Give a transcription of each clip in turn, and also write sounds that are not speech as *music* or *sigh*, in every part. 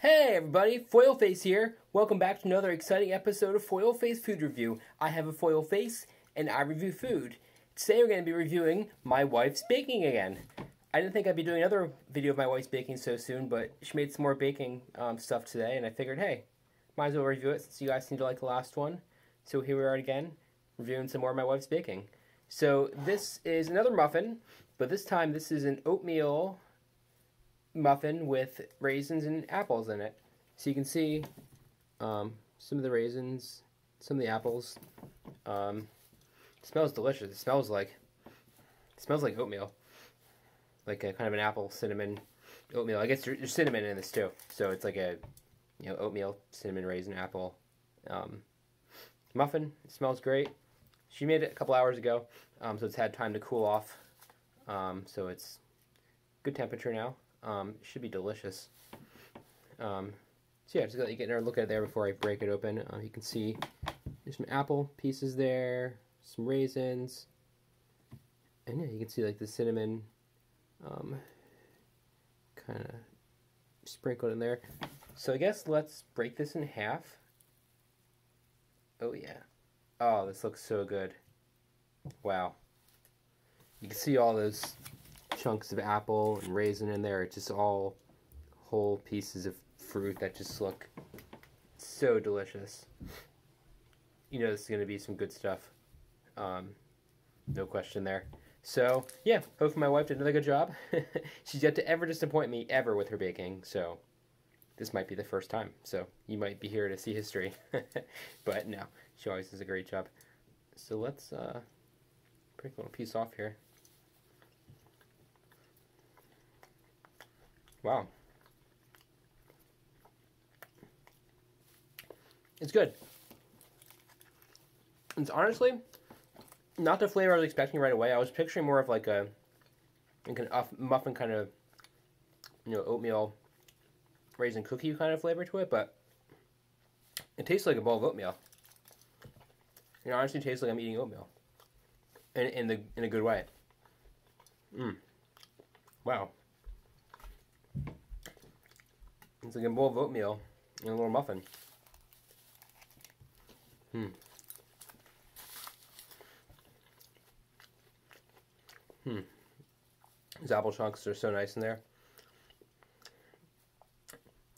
Hey everybody, Foil Face here. Welcome back to another exciting episode of Foil Face Food Review. I have a foil face and I review food. Today we're going to be reviewing my wife's baking again. I didn't think I'd be doing another video of my wife's baking so soon, but she made some more baking um, stuff today and I figured, hey, might as well review it since you guys seem to like the last one. So here we are again, reviewing some more of my wife's baking. So this is another muffin, but this time this is an oatmeal muffin with raisins and apples in it. So you can see um, some of the raisins, some of the apples. Um, smells delicious. It smells like it smells like oatmeal, like a kind of an apple cinnamon oatmeal. I guess there's cinnamon in this too, so it's like a you know oatmeal cinnamon raisin apple um, muffin. It smells great. She made it a couple hours ago, um, so it's had time to cool off. Um, so it's good temperature now. Um, should be delicious. Um, so yeah, just let you get a look at it there before I break it open. Uh, you can see there's some apple pieces there, some raisins, and yeah, you can see like the cinnamon um, kind of sprinkled in there. So I guess let's break this in half. Oh yeah. Oh, this looks so good. Wow. You can see all those chunks of apple and raisin in there. It's just all whole pieces of fruit that just look so delicious. You know this is going to be some good stuff. Um, no question there. So, yeah, hopefully my wife did another good job. *laughs* She's yet to ever disappoint me, ever, with her baking. So, this might be the first time. So, you might be here to see history. *laughs* but, no, she always does a great job. So, let's uh, break a little piece off here. Wow. It's good. It's honestly not the flavor I was expecting right away. I was picturing more of like a, like an muffin kind of, you know, oatmeal raisin cookie kind of flavor to it, but it tastes like a bowl of oatmeal. It honestly tastes like I'm eating oatmeal, in in the in a good way. Mmm. Wow. It's like a bowl of oatmeal and a little muffin. Hmm. Hmm. These apple chunks are so nice in there.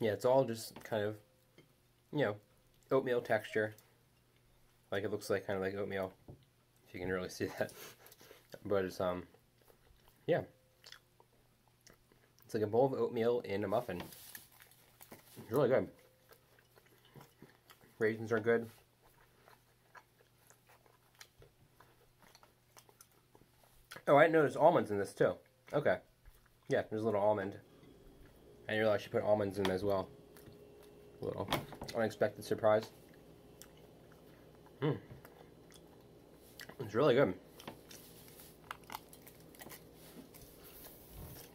Yeah, it's all just kind of, you know, oatmeal texture. Like it looks like kind of like oatmeal, if you can really *laughs* see that. but it's, um, yeah. It's like a bowl of oatmeal in a muffin. It's really good. Raisins are good. Oh, I didn't notice almonds in this too. Okay. Yeah, there's a little almond. I didn't realize she put almonds in as well. A little unexpected surprise. Mmm. It's really good.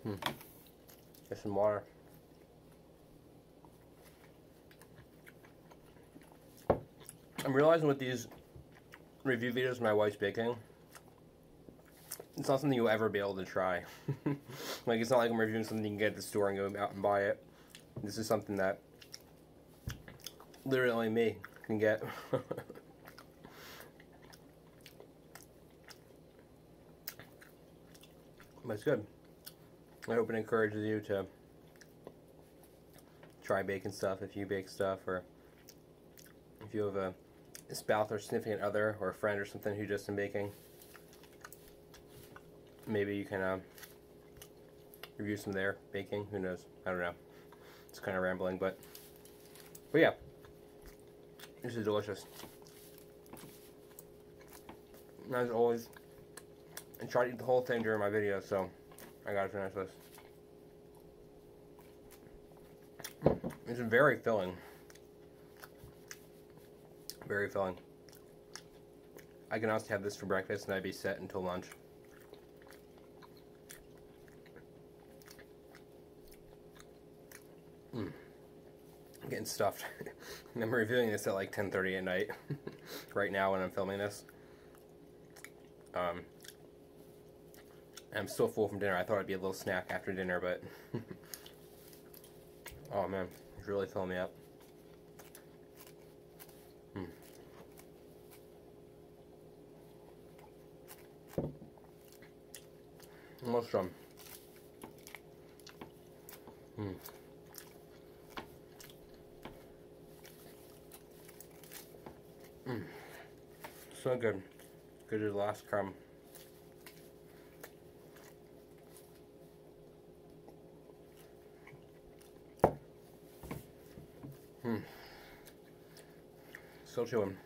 Hmm. Get some water. I'm realizing with these review videos my wife's baking, it's not something you'll ever be able to try. *laughs* like, it's not like I'm reviewing something you can get at the store and go out and buy it. This is something that literally me can get. *laughs* but it's good. I hope it encourages you to try baking stuff if you bake stuff or if you have a spouse or significant other or a friend or something who does some baking, maybe you can uh, review some their baking. Who knows? I don't know. It's kind of rambling, but but yeah, this is delicious. As always, I try to eat the whole thing during my video, so I gotta finish this. It's very filling. Very filling. I can also have this for breakfast and I'd be set until lunch. Mm. I'm getting stuffed. *laughs* I'm reviewing this at like 10.30 at night *laughs* right now when I'm filming this. Um, I'm still full from dinner. I thought it'd be a little snack after dinner, but... *laughs* oh man, It's really filling me up. Almost done. Mm. Mm. So good. Good as last crumb. Hmm. Still chewing.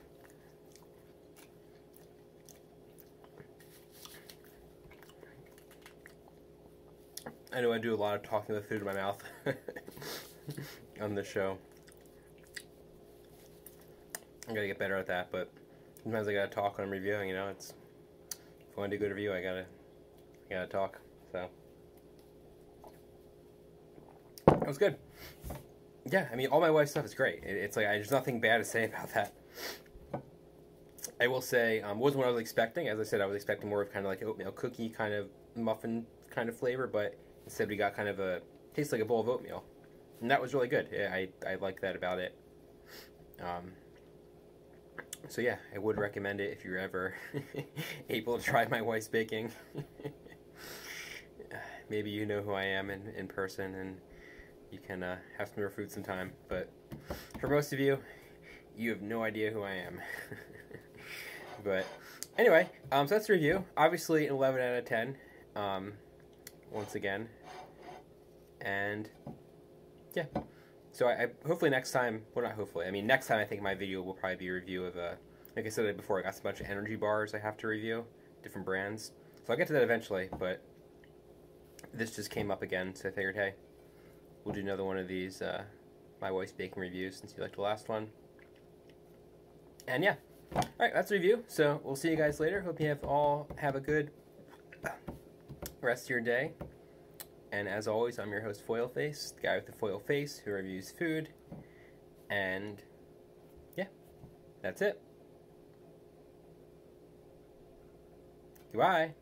I know I do a lot of talking with food in my mouth *laughs* on this show. I gotta get better at that, but sometimes I gotta talk when I'm reviewing. You know, it's if I want to do a good review, I gotta, I gotta talk. So it was good. Yeah, I mean, all my wife's stuff is great. it's like I, there's nothing bad to say *laughs* about that. I will say, um, wasn't what I was expecting. As I said, I was expecting more of kind of like oatmeal cookie kind of muffin kind of flavor, but instead we got kind of a tastes like a bowl of oatmeal, and that was really good. Yeah, I I like that about it. Um, so yeah, I would recommend it if you're ever *laughs* able to try my wife's baking. *laughs* Maybe you know who I am in, in person and you can uh, have some of her food sometime. But for most of you, you have no idea who I am. *laughs* but anyway, um, so that's the review. Obviously, an 11 out of 10. Um, once again, and yeah. So I, I, hopefully next time, well not hopefully, I mean next time I think my video will probably be a review of a, like I said before, I got a bunch of energy bars I have to review, different brands. So I'll get to that eventually, but this just came up again, so I figured, hey, we'll do another one of these, uh, my wife's baking reviews since you liked the last one. And yeah, all right, that's the review. So we'll see you guys later. Hope you have all have a good rest of your day. And as always, I'm your host, Foil Face, the guy with the foil face who reviews food. And yeah, that's it. Goodbye.